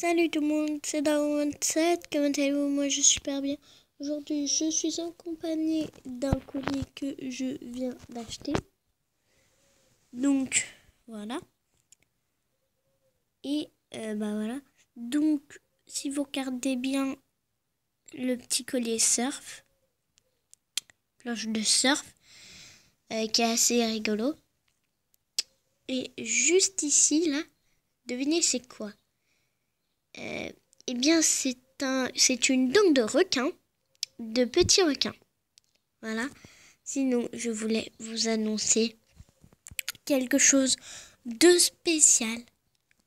Salut tout le monde, c'est Darwin27, comment allez-vous? Moi je suis super bien. Aujourd'hui je suis en compagnie d'un colis que je viens d'acheter. Donc voilà. Et euh, bah voilà. Donc si vous regardez bien le petit collier surf, planche de surf, euh, qui est assez rigolo. Et juste ici là, devinez c'est quoi? Eh bien, c'est un, c'est une dent de requin, de petits requins. Voilà. Sinon, je voulais vous annoncer quelque chose de spécial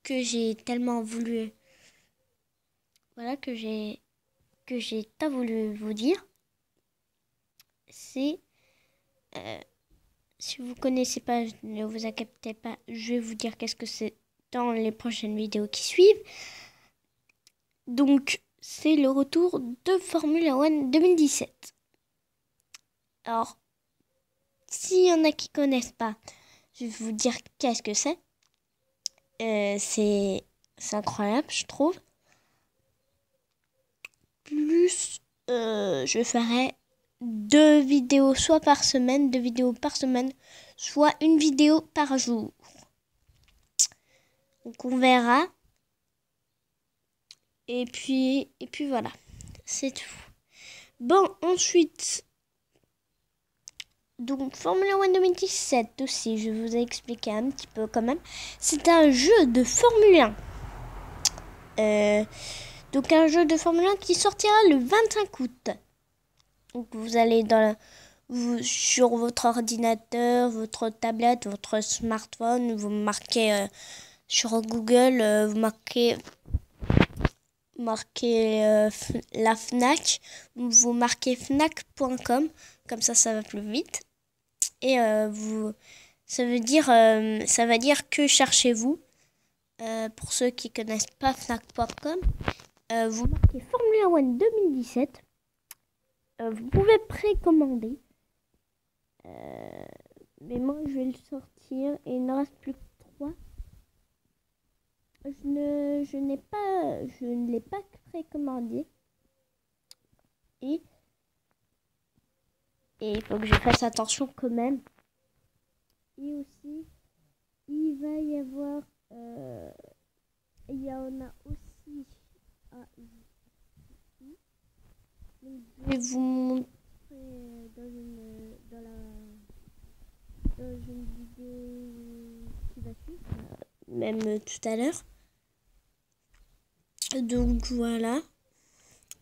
que j'ai tellement voulu. Voilà que j'ai que j'ai tant voulu vous dire. C'est euh, si vous connaissez pas, ne vous inquiétez pas, je vais vous dire qu'est-ce que c'est dans les prochaines vidéos qui suivent. Donc, c'est le retour de Formula One 2017. Alors, s'il y en a qui connaissent pas, je vais vous dire qu'est-ce que c'est. Euh, c'est incroyable, je trouve. Plus, euh, je ferai deux vidéos soit par semaine, deux vidéos par semaine, soit une vidéo par jour. Donc on verra. Et puis, et puis voilà, c'est tout. Bon, ensuite, donc Formula One 2017 aussi, je vous ai expliqué un petit peu quand même. C'est un jeu de Formule 1. Euh, donc un jeu de Formule 1 qui sortira le 25 août. Donc vous allez dans vous, sur votre ordinateur, votre tablette, votre smartphone, vous marquez euh, sur Google, euh, vous marquez marquez euh, la FNAC, vous marquez fnac.com, comme ça ça va plus vite. Et euh, vous, ça veut dire, euh, ça va dire que cherchez-vous. pour ceux qui connaissent pas fnac.com, vous marquez Formula One 2017. vous pouvez précommander. mais moi je vais le sortir et il ne reste plus que 3 je ne, je n'ai pas, je ne l'ai pas précommandé. Et, et il faut que je fasse attention quand même. Et aussi, il va y avoir, euh, il y en a aussi ici. Donc, je vais vous montrer dans une, dans la, dans une vidéo qui va suivre, même tout à l'heure. Donc voilà.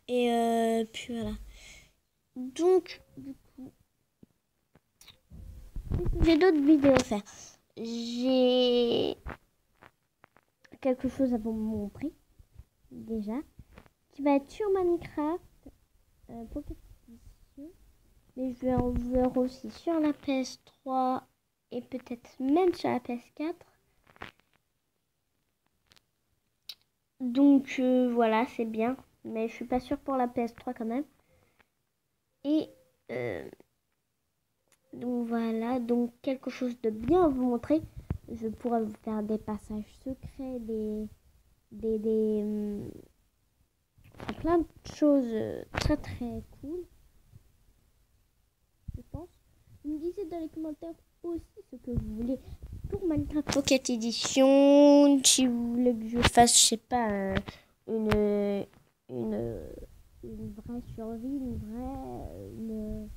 Et euh, puis voilà. Donc, du coup, j'ai d'autres vidéos à faire. J'ai quelque chose à vous montrer déjà qui va être sur Minecraft euh, mais je vais en voir aussi sur la PS3 et peut-être même sur la PS4 Donc euh, voilà, c'est bien. Mais je suis pas sûre pour la PS3 quand même. Et euh, donc voilà, donc quelque chose de bien à vous montrer. Je pourrais vous faire des passages secrets, des des, des hum, plein de choses euh, très très cool. Je pense. Vous me disiez dans les commentaires aussi ce que vous voulez Minecraft Pocket Edition. Si vous voulez que je fasse, je sais pas, une, une, une vraie survie, une vraie.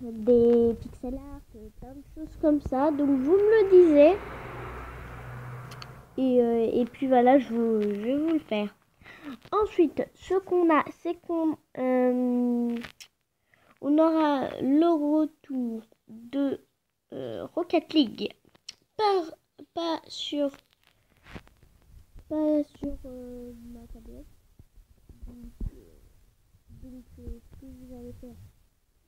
des pixel art, plein de choses comme ça. Donc vous me le disiez. Et, euh, et puis voilà, je, vous, vais vous le faire. Ensuite, ce qu'on a, c'est qu'on euh, on aura le retour de euh, Rocket League. Pas, sur, pas sur euh, ma tablette. Donc, euh, donc ce que vous allez faire,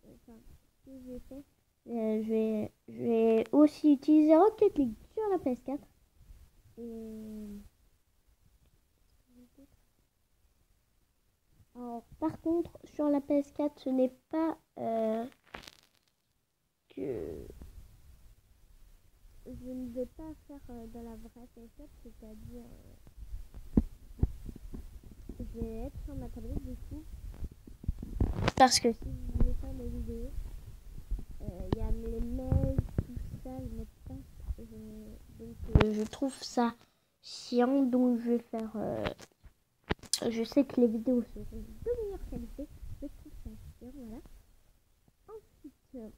enfin, ce que je vais faire, je, vais, je vais aussi utiliser Rocket League sur la PS4. Et... Alors, par contre, sur la PS4, ce n'est pas que je ne vais pas faire euh, dans la vraie PS4, c'est-à-dire euh, je vais être sur ma tablette du coup. Parce que si je voulais faire mes vidéos, euh, il y a les mails, tout ça, mots de passe. donc euh, je trouve ça chiant, donc je vais faire. Euh, je sais que les vidéos seront de meilleure qualité, mais je trouve ça chiant, voilà. Ensuite,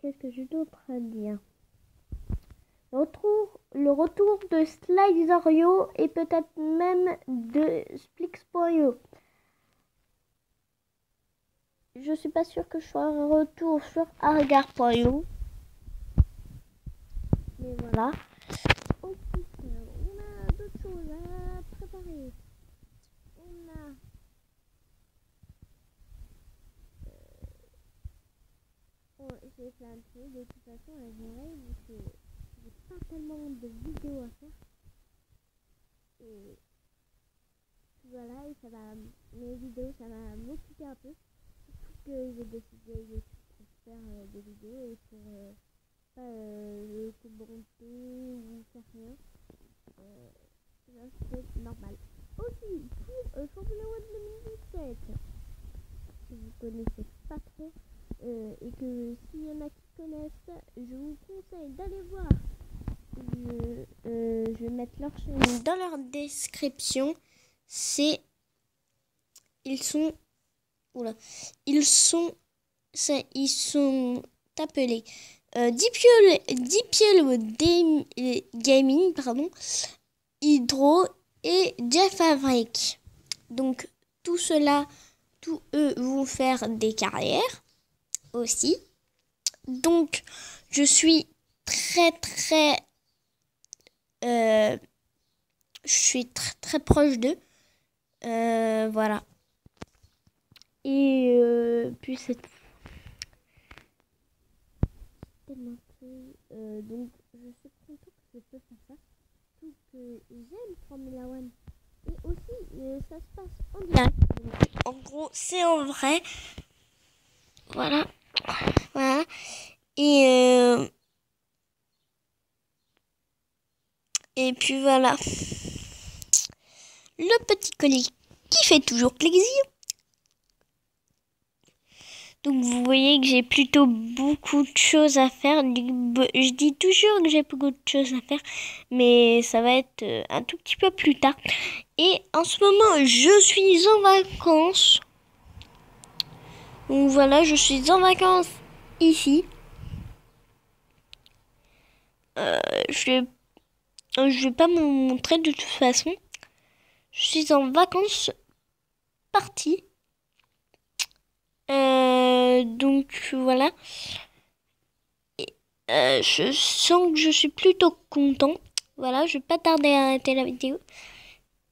qu'est-ce que je dois dire? Retour, le retour de Sliderio et peut-être même de Splix.io. Je suis pas sûr que je sois un retour sur Argar.io. Mais voilà. Ensuite, on a d'autres choses à préparer. On a euh, j'ai plein de choses de toute façon à gérer j'ai pas tellement de vidéos à faire. Et voilà, et ça va, mes vidéos, ça va m'occuper un peu. Surtout que j'ai décidé de faire euh, des vidéos et pour euh, pas euh, commenter ou faire rien. Euh, c'est normal. Aussi, pour euh, Formula One 2017, si vous connaissez pas trop, et que s'il y a qui connaissent, je vous conseille d'aller voir euh, je, vais mettre leur chaîne dans leur description. C'est. Ils sont. Oula. Ils sont. Ils sont appelés euh, Gaming, pardon, Hydro et Jeff Avric. Donc, tout cela, tous eux vont faire des carrières aussi. Donc, je suis très très euh, je suis très très proche d'eux. Euh, voilà. Et euh, puis c'est euh, donc je suis content que je peux faire ça. Tout que j'aime Formula One. Et aussi ça se passe en direct. En gros c'est en vrai. Voilà. Et Et puis voilà. Le petit colis qui fait toujours plaisir. Donc vous voyez que j'ai plutôt beaucoup de choses à faire. Je dis toujours que j'ai beaucoup de choses à faire, mais ça va être euh, un tout petit peu plus tard. Et en ce moment, je suis en vacances. Donc voilà, je suis en vacances ici. Euh, je vais euh, je vais pas me montrer de toute façon. Je suis en vacances partie. Euh, donc voilà. Euh, je sens que je suis plutôt content. Voilà, je vais pas tarder à arrêter la vidéo.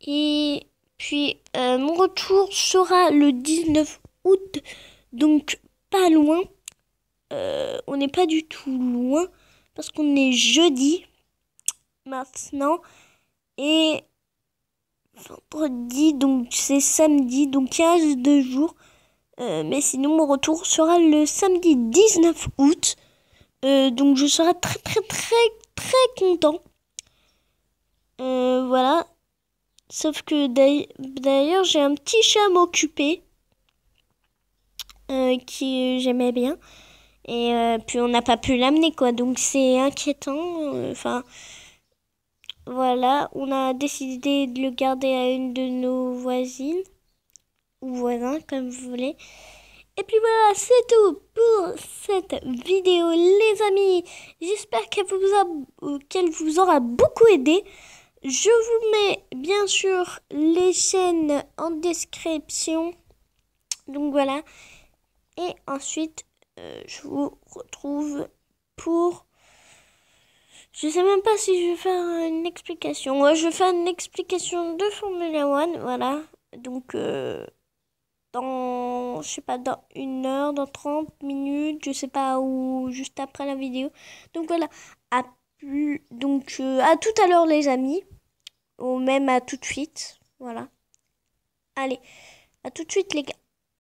Et puis mon retour sera le 19 août. Donc pas loin. on n'est pas du tout loin. Parce qu'on est jeudi maintenant. Et vendredi, donc c'est samedi, donc 15 de jours. Euh, mais sinon, mon retour sera le samedi 19 août. Euh, donc je serai très très très très content. Euh, voilà. Sauf que d'ailleurs, j'ai un petit chat à m'occuper. qui j'aimais bien. Et puis on n'a pas pu l'amener quoi. Donc c'est inquiétant. Enfin. Voilà, on a décidé de le garder à une de nos voisines ou voisins, comme vous voulez. Et puis voilà, c'est tout pour cette vidéo, les amis. J'espère qu'elle vous, aura beaucoup aidé. Je vous mets bien sûr les chaînes en description. Donc voilà. Et ensuite, euh, je vous retrouve pour je sais même pas si je vais faire une explication. Ouais, je vais faire une explication de Formula One, voilà. Donc, euh, dans, je sais pas, dans une heure, dans 30 minutes, je sais pas, ou juste après la vidéo. Donc voilà, à plus, donc euh, à tout à l'heure les amis, ou même à tout de suite, voilà. Allez, à tout de suite les gars.